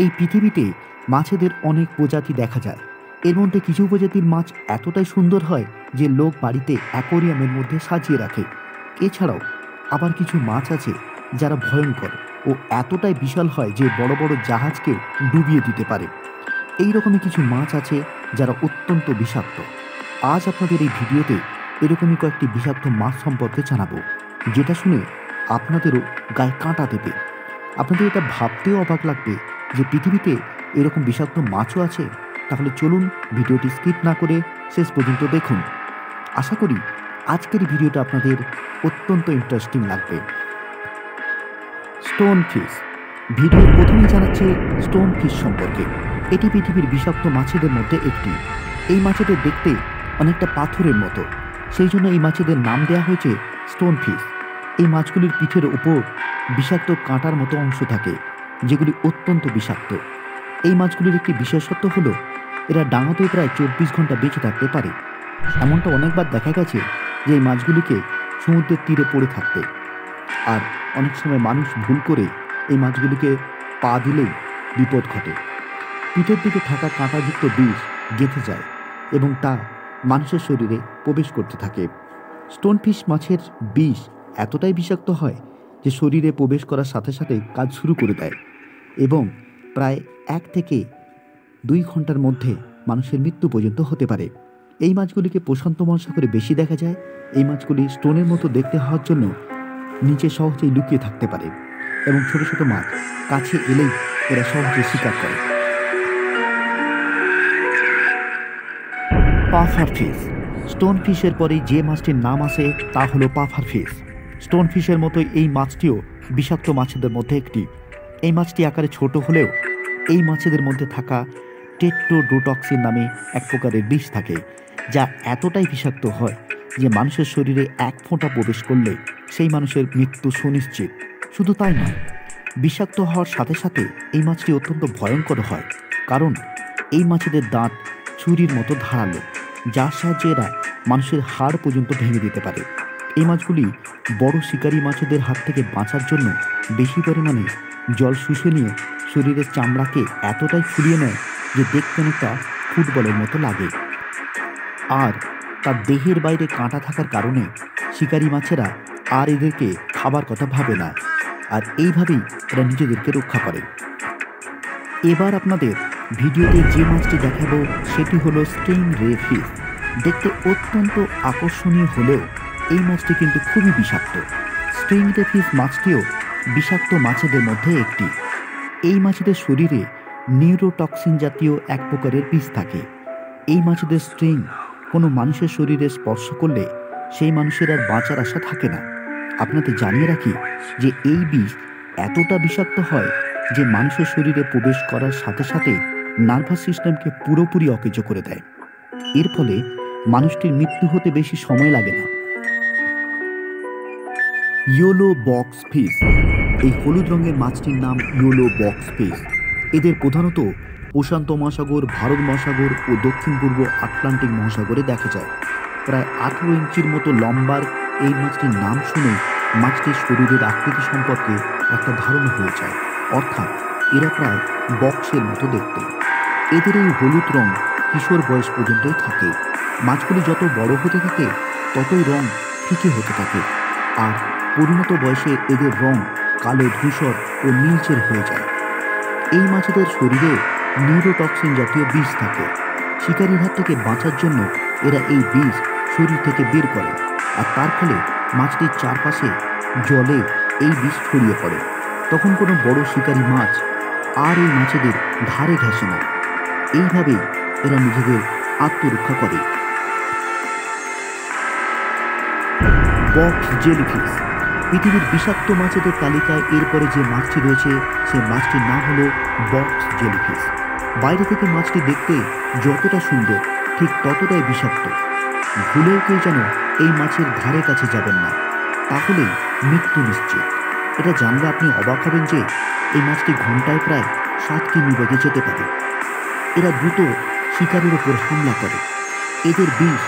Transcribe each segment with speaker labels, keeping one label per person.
Speaker 1: এই পৃথিবীতে মাছেদের অনেক প্রজাতি দেখা যায়। এর মধ্যে কিছু প্রজাতির মাছ এতটাই সুন্দর হয় যে লোক বাড়িতে অ্যাকোরিয়ামের মধ্যে সাজিয়ে রাখে। এছাড়াও আবার কিছু মাছ আছে যারা ভয়ঙ্কর ও এতটাই বিশাল হয় যে বড় বড় জাহাজকে ডুবিয়ে দিতে পারে। এই রকমই কিছু মাছ আছে যারা অত্যন্ত বিষাক্ত। আজ আপনাদের এই ভিডিওতে এরকমই কয়েকটি বিষাক্ত মাছ সম্পর্কে জানাব, যেটা শুনে আপনাদেরও গায়ে কাঁটা দেবে। আপনাদের এটা ভাবতেও অবাক লাগবে যে পৃথিবীতে এরকম বিষাক্ত মাছও আছে, তাহলে চলুন ভিডিওটি স্কিপ না করে শেষ পর্যন্ত দেখুন। আশা করি আজকের ভিডিওটা আপনাদের অত্যন্ত ইন্টারেস্টিং লাগবে। স্টোন ফিশ ভিডিওর প্রথমেই জানাচ্ছে স্টোন ফিশ সম্পর্কে। এটি পৃথিবীর বিষাক্ত মাছেদের মধ্যে একটি। এই মাছেদের দেখতে অনেকটা পাথরের মতো। সেই জন্য এই মাছেদের নাম দেওয়া হয়েছে স্টোন ফিশ এই মাছগুলির পিঠের উপর বিষাক্ত কাঁটার মতো অংশ থাকে। যেগুলি অত্যন্ত বিষাক্ত। এই মাছগুলির একটি বিশেষত্ব হল, এরা ডাঙাতেও প্রায় চব্বিশ ঘণ্টা বেঁচে থাকতে পারে। এমনটা অনেকবার দেখা গেছে যে এই মাছগুলিকে সমুদ্রের তীরে পড়ে থাকতে। আর অনেক সময় মানুষ ভুল করে এই মাছগুলিকে পা দিলেই বিপদ ঘটে। পিঠের দিকে থাকা কাঁটাযুক্ত বিষ গেঁথে যায় এবং তা মানুষের শরীরে প্রবেশ করতে থাকে। স্টোনফিশ মাছের বিষ এতটাই বিষাক্ত হয় যে শরীরে প্রবেশ করার সাথে সাথে কাজ শুরু করে দেয়। এবং প্রায় এক থেকে দুই ঘণ্টার মধ্যে মানুষের মৃত্যু পর্যন্ত হতে পারে। এই মাছগুলিকে প্রশান্ত মহাসাগরে বেশি দেখা যায়। এই মাছগুলি স্টোনের মতো দেখতে হওয়ার জন্য নিচে সহজেই লুকিয়ে থাকতে পারে এবং ছোট ছোট মাছ কাছে এলেই এরা সহজে শিকার করে। পাফার ফিশ স্টোন ফিশের পরে যে মাছটির নাম আসে তা হলো পাফার ফিশ স্টোন ফিশের মতো এই মাছটিও বিষাক্ত মাছেদের মধ্যে একটি। এই মাছটি আকারে ছোট হলেও এই মাছেদের মধ্যে থাকা টেট্রোডোটক্সিন নামে এক প্রকারের বিষ থাকে, যা এতটাই বিষাক্ত হয় যে মানুষের শরীরে এক ফোঁটা প্রবেশ করলে সেই মানুষের মৃত্যু সুনিশ্চিত। শুধু তাই নয়, বিষাক্ত হওয়ার সাথে সাথে এই মাছটি অত্যন্ত ভয়ঙ্কর হয়, কারণ এই মাছেদের দাঁত ছুরির মতো ধারালো, যার সাহায্যে এরা মানুষের হাড় পর্যন্ত ভেঙে দিতে পারে। এই মাছগুলি বড় শিকারী মাছেদের হাত থেকে বাঁচার জন্য বেশি পরিমাণে জল শুষে নিয়ে শরীরের চামড়াকে এতটাই ফুরিয়ে নেয় যে দেখতে অনেকটা ফুটবলের মতো লাগে। আর তার দেহের বাইরে কাঁটা থাকার কারণে শিকারী মাছেরা আর এদেরকে খাবার কথা ভাবে না। আর এইভাবেই এরা নিজেদেরকে রক্ষা করে। এবার আপনাদের ভিডিওতে যে মাছটি দেখাবো, সেটি হলো স্টিং রে ফিশ দেখতে অত্যন্ত আকর্ষণীয় হলেও এই মাছটি কিন্তু খুবই বিষাক্ত। স্টিং রে ফিশ মাছটিও বিষাক্ত মাছেদের মধ্যে একটি। এই মাছেদের শরীরে নিউরোটক্সিন জাতীয় এক প্রকারের বিষ থাকে। এই মাছেদের স্ট্রিং কোনো মানুষের শরীরে স্পর্শ করলে সেই মানুষের আর বাঁচার আশা থাকে না। আপনাদের জানিয়ে রাখি যে এই বিষ এতটা বিষাক্ত হয় যে মানুষের শরীরে প্রবেশ করার সাথে সাথে নার্ভাস সিস্টেমকে পুরোপুরি অকেজ করে দেয়। এর ফলে মানুষটির মৃত্যু হতে বেশি সময় লাগে না। ইয়োলো বক্স ফিশ এই হলুদ রঙের মাছটির নাম ইয়োলো বক্স ফিশ এদের প্রধানত প্রশান্ত মহাসাগর, ভারত মহাসাগর ও দক্ষিণ পূর্ব আটলান্টিক মহাসাগরে দেখা যায়। প্রায় আঠেরো ইঞ্চির মতো লম্বার এই মাছটির নাম শুনে মাছটির শরীরের আকৃতি সম্পর্কে একটা ধারণা হয়ে যায়। অর্থাৎ এরা প্রায় বক্সের মতো দেখতে। এদের এই হলুদ রং কিশোর বয়স পর্যন্তই থাকে। মাছগুলি যত বড় হতে থাকে, ততই রং ফিকে হতে থাকে। আর পরিণত বয়সে এদের রং কালো, ধূসর ও নীলচের হয়ে যায়। এই মাছেদের শরীরে নিউরোটক্সিন জাতীয় বিষ থাকে। শিকারির হাত থেকে বাঁচার জন্য এরা এই বিষ শরীর থেকে বের করে আর তার ফলে মাছটির চারপাশে জলে এই বিষ ছড়িয়ে পড়ে। তখন কোনো বড় শিকারী মাছ আর এই মাছেদের ধারে ঘেঁষে না। এইভাবেই এরা নিজেদের আত্মরক্ষা করে। বক্স জেলিফিশ পৃথিবীর বিষাক্ত মাছেদের তালিকায় এরপরে যে মাছটি রয়েছে, সে মাছটির নাম হলো বক্স জেলিফিশ। বাইরে থেকে মাছটি দেখতে যতটা সুন্দর, ঠিক ততটাই বিষাক্ত। ভুলেও কেউ যেন এই মাছের ধারে কাছে যাবেন না। তাহলেই মৃত্যু নিশ্চিত। এটা জানলে আপনি অবাক হবেন যে এই মাছটি ঘন্টায় প্রায় সাত কিমি বেগে যেতে পারে। এরা দ্রুত শিকারের ওপর হামলা করে। এদের বিষ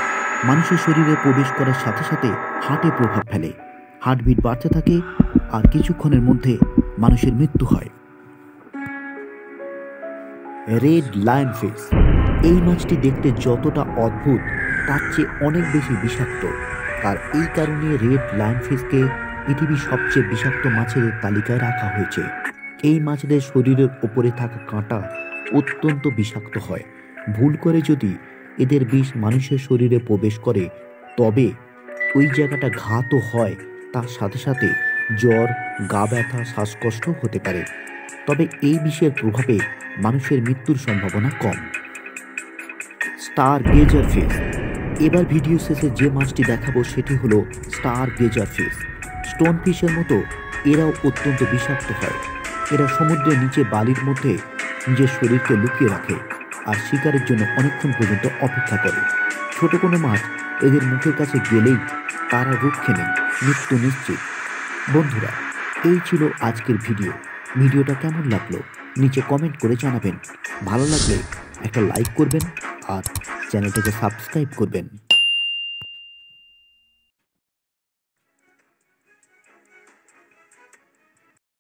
Speaker 1: মানুষের শরীরে প্রবেশ করার সাথে সাথে হাটে প্রভাব ফেলে। হার্টবিট বাড়তে থাকে আর কিছুক্ষণের মধ্যে মানুষের মৃত্যু হয়। রেড লায়ন ফিশ এই মাছটি দেখতে যতটা অদ্ভুত, তার চেয়ে অনেক বেশি বিষাক্ত। আর এই কারণে রেড লায়ন ফিশকে পৃথিবীর সবচেয়ে বিষাক্ত মাছের তালিকায় রাখা হয়েছে। এই মাছদের শরীরের ওপরে থাকা কাঁটা অত্যন্ত বিষাক্ত হয়। ভুল করে যদি এদের বিষ মানুষের শরীরে প্রবেশ করে, তবে ওই জায়গাটা ঘাতও হয় তার সাথে সাথে জ্বর, গা ব্যথা, শ্বাসকষ্ট হতে পারে। তবে এই বিষের প্রভাবে মানুষের মৃত্যুর সম্ভাবনা কম। স্টার গেজার ফিশ এবার ভিডিও শেষে যে মাছটি দেখাবো সেটি হলো স্টার গেজার ফিশ স্টোন ফিশের মতো এরাও অত্যন্ত বিষাক্ত হয়। এরা সমুদ্রের নিচে বালির মধ্যে নিজের শরীরকে লুকিয়ে রাখে। আর শিকারের জন্য অনেকক্ষণ পর্যন্ত অপেক্ষা করে। ছোট কোনো মাছ এদের মুখের কাছে গেলেই তারা রূপ নেই মৃত্যু নিশ্চিত। বন্ধুরা, এই ছিল আজকের ভিডিও। ভিডিওটা কেমন লাগল নিচে কমেন্ট করে জানাবেন। ভালো লাগলে একটা লাইক করবেন আর চ্যানেলটাকে সাবস্ক্রাইব করবেন।